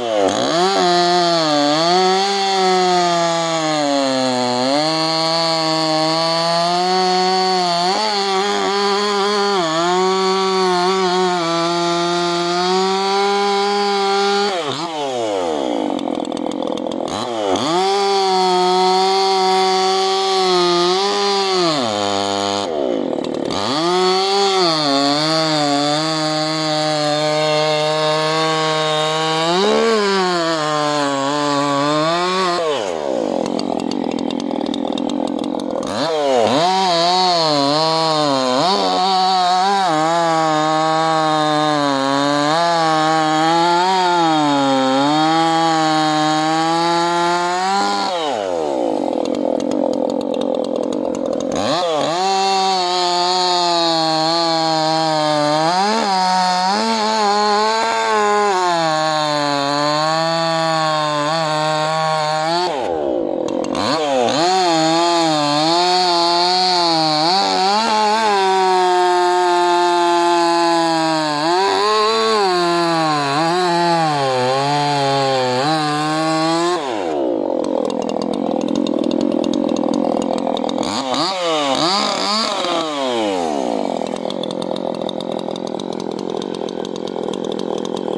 Música